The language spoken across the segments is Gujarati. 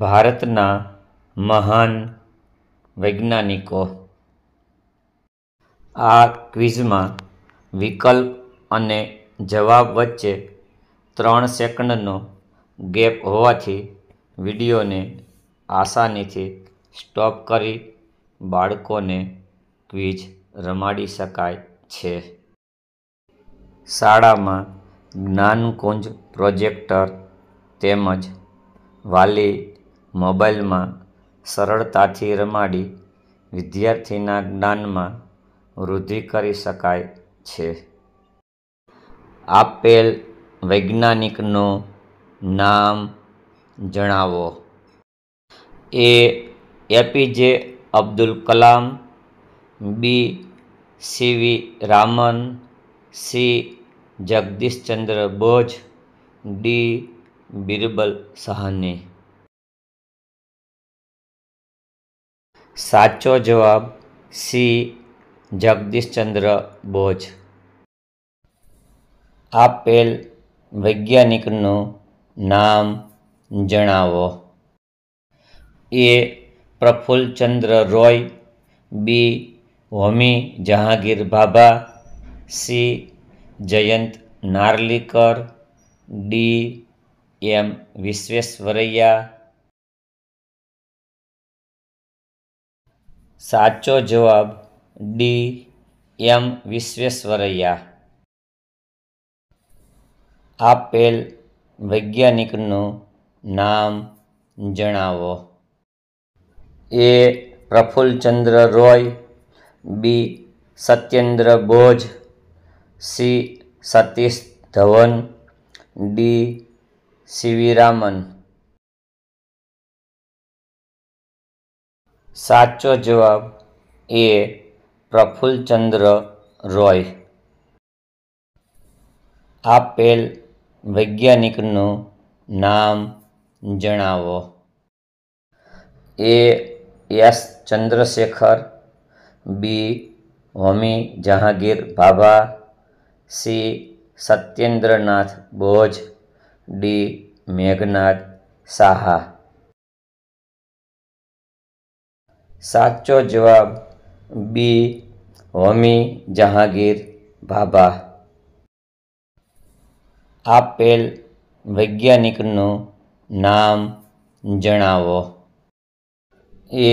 ભારતના મહાન વૈજ્ઞાનિકો. આ ક્વિઝમાં વિકલ્પ અને જવાબ વચ્ચે ત્રણ સેકન્ડનો ગેપ હોવાથી વિડીયોને આસાનીથી સ્ટોપ કરી બાળકોને ક્વિઝ રમાડી શકાય છે. શાળામાં જ્ઞાનકુંજ પ્રોજેક્ટર તેમજ વાલી મોબાઈલમાં સરળતાથી રમાડી વિદ્યાર્થીના જ્ઞાનમાં વૃદ્ધિ કરી શકાય છે. આપેલ વૈજ્ઞાનિકનું નામ જણાવો. A. APJ Abdul Kalam, B. CV Raman, C. Jagadish Chandra Bose, D. Birbal Sahni. સાચો જવાબ સી. જગદીશચંદ્ર બોઝ. આપેલ વૈજ્ઞાનિકનું નામ જણાવો. A Prafulla Chandra Ray, B. Homi Jehangir Bhabha C. Jayant Narlikar, D. M. Visvesvaraya સાચો જવાબ ડી એમ વિશ્વેશ્વરૈયા. આપેલ વૈજ્ઞાનિકનું નામ જણાવો. A Prafulla Chandra Ray, B Satyendra Bose, C Satish Dhawan, D CV Raman સાચો જવાબ એ પ્રફુલ્લચંદ્ર રોય. આપેલ વૈજ્ઞાનિકનું નામ જણાવો. A S Chandrasekhar, B Homi Jehangir Bhabha C Satyendranath Bose, D Meghnad Saha. સાચો જવાબ બી, હોમી જહાંગીર ભાભા આપેલ વૈજ્ઞાનિકનું નામ જણાવો. A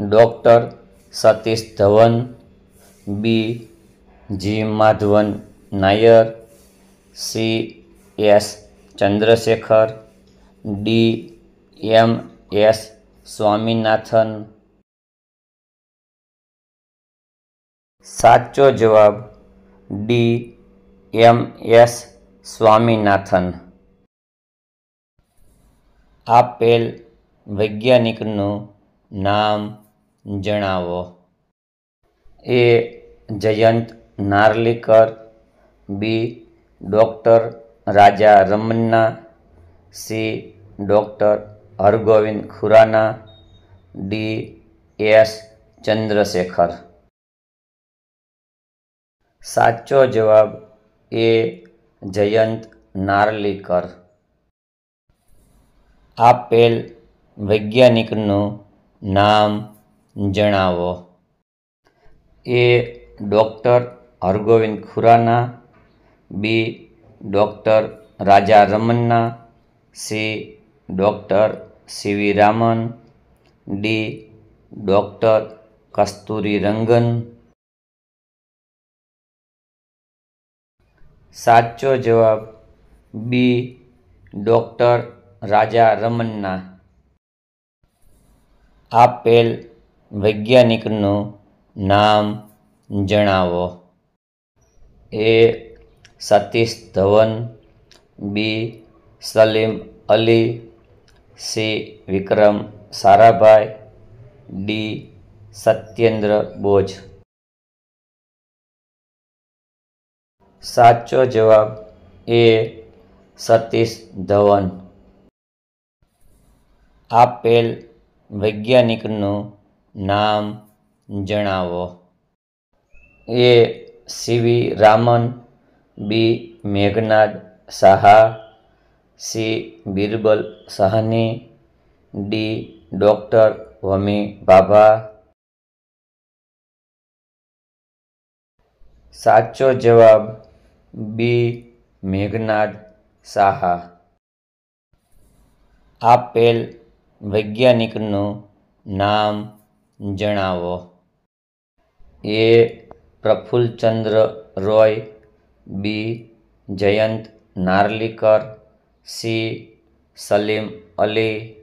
doctor Satish Dhawan, B, G Madhavan Nair, C, S Chandrasekhar, D, M, S Swaminathan સાચો જવાબ ડી એમ એસ સ્વામીનાથન. આપેલ વૈજ્ઞાનિકનું નામ જણાવો. A Jayant Narlikar, B doctor Raja Ramanna, C doctor Har Gobind Khorana, D S Chandrasekhar. સાચો જવાબ એ જયંત નાર્લીકર. આપેલ વૈજ્ઞાનિકનું નામ જણાવો. A doctor Har Gobind Khorana, B doctor Raja Ramanna, C doctor CV Raman, D doctor Kasturi Rangan સાચો જવાબ બી, ડૉક્ટર રાજા રમન્ના. આપેલ વૈજ્ઞાનિકનું નામ જણાવો. A Satish Dhawan, B, Salim Ali, C, Vikram Sarabhai, D, Satyendra Bose. સાચો જવાબ એ સતીશ ધવન. આપેલ વૈજ્ઞાનિકનું નામ જણાવો. A CV Raman, B Meghnad Saha, C Birbal Sahni, D doctor Homi Bhabha. સાચો જવાબ બી. મેઘનાદ સાહા આપેલ વૈજ્ઞાનિકનું નામ જણાવો. A Prafulla Chandra Ray, B. Jayant Narlikar, C. Salim Ali,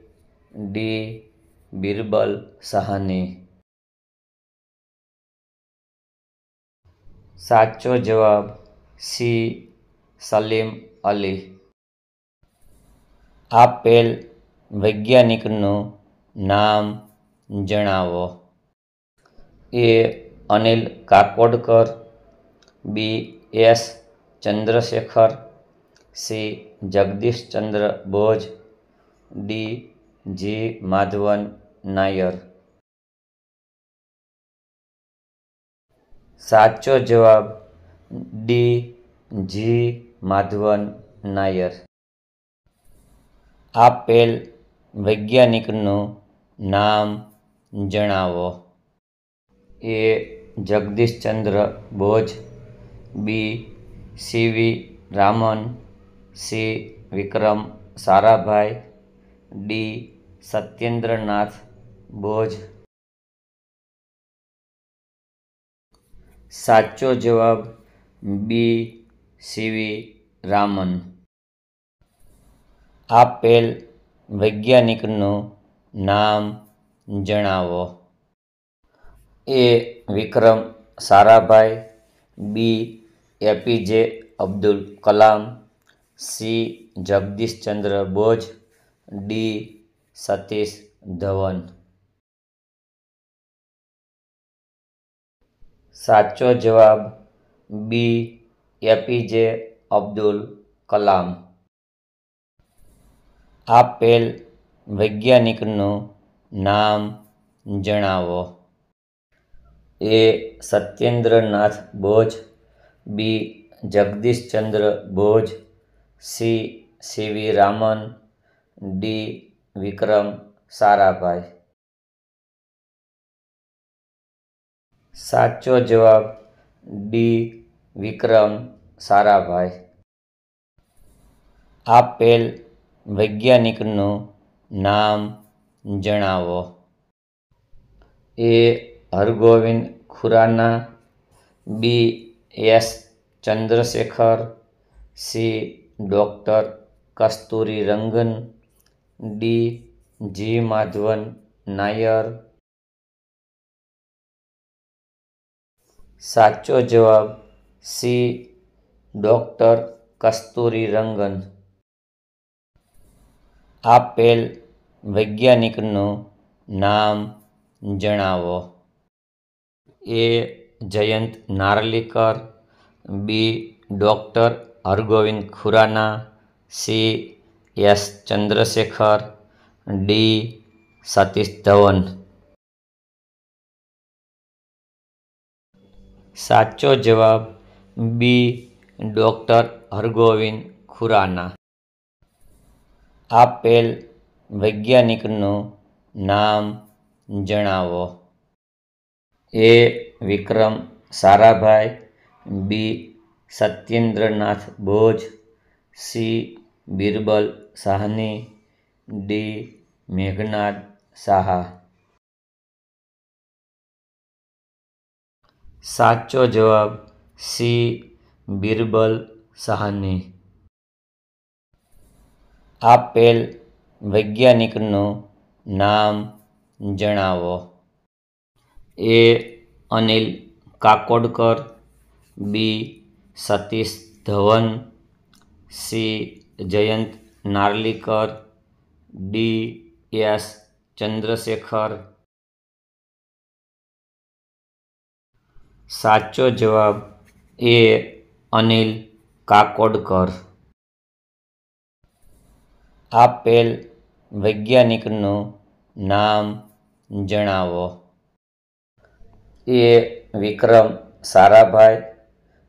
D. Birbal Sahni. સાચો જવાબ સી. સલીમ અલી. આપેલ વૈજ્ઞાનિકનું નામ જણાવો. A Anil Kakodkar, B. S. Chandrasekhar, C. Jagadish Chandra Bose, D. G. Madhavan Nair. સાચો જવાબ ડી, જી, માધવન, નાયર. આપેલ વૈજ્ઞાનિકનું નામ જણાવો. A Jagadish Chandra Bose, B, CV Raman, C, Vikram Sarabhai, D, Satyendranath Bose. સાચો જવાબ બી સીવી રામન. આપેલ વૈજ્ઞાનિકનું નામ જણાવો. A Vikram Sarabhai, B APJ Abdul Kalam, C Jagadish Chandra Bose, D Satish Dhawan. સાચો જવાબ બી એપીજે અબ્દુલ કલામ. આપેલ વૈજ્ઞાનિકનું નામ જણાવો. A Satyendranath Bose, B, Jagadish Chandra Bose, C CV Raman D, Vikram Sarabhai. સાચો જવાબ ડી વિક્રમ સારાભાઈ. આપેલ વૈજ્ઞાનિકનું નામ જણાવો. A Har Gobind Khorana, B S Chandrasekhar, C doctor Kasturi Rangan D G Madhavan Nair. સાચો જવાબ સી. ડૉક્ટર કસ્તુરી રંગન આપેલ વૈજ્ઞાનિકનું નામ જણાવો. A Jayant Narlikar, B. Doctor Har Gobind Khorana, C. S. Chandrasekhar, D. Satish Dhawan. સાચો જવાબ બી, ડૉક્ટર હરગોવિંદ ખુરાના. આપેલ વૈજ્ઞાનિકનું નામ જણાવો. A Vikram Sarabhai, B, Satyendranath Bose, C, Birbal Sahni, D, Meghnad Saha. સાચો જવાબ સી. બિરબલ સાહની. આપેલ વૈજ્ઞાનિકનું નામ જણાવો. A. Anil Kakodkar. B. Satish Dhawan. C. Jayant Narlikar. D. S. Chandrasekhar. સાચો જવાબ એ અનિલ કાકોડકર. આપેલ વૈજ્ઞાનિકનું નામ જણાવો. A Vikram Sarabhai,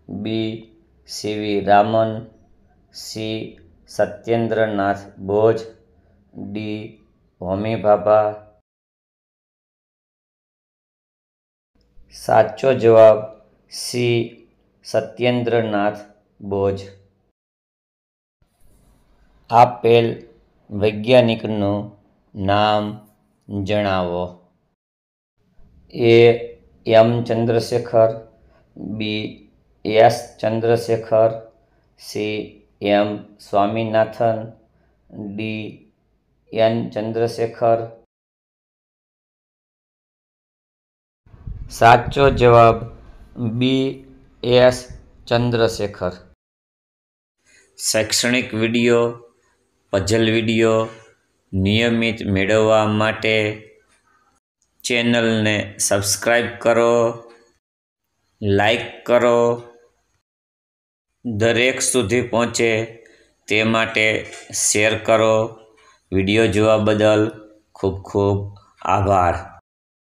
B CV Raman, C Satyendranath Bose, D Homi Bhabha સાચો જવાબ સી સત્યેન્દ્રનાથ બોઝ. આપેલ વૈજ્ઞાનિકનું નામ જણાવો. A M Chandrasekhar, B S Chandrasekhar, C M Swaminathan, D N Chandrasekhar. સાચો જવાબ બી એસ ચંદ્રશેખર. શૈક્ષણિક વીડિયો, પઝલ વીડિયો નિયમિત મેળવવા માટે ચેનલને સબસ્ક્રાઈબ કરો લાઈક કરો. દરેક સુધી પહોંચે તે માટે શેર કરો. વીડિયો જોવા બદલ ખૂબ ખૂબ આભાર.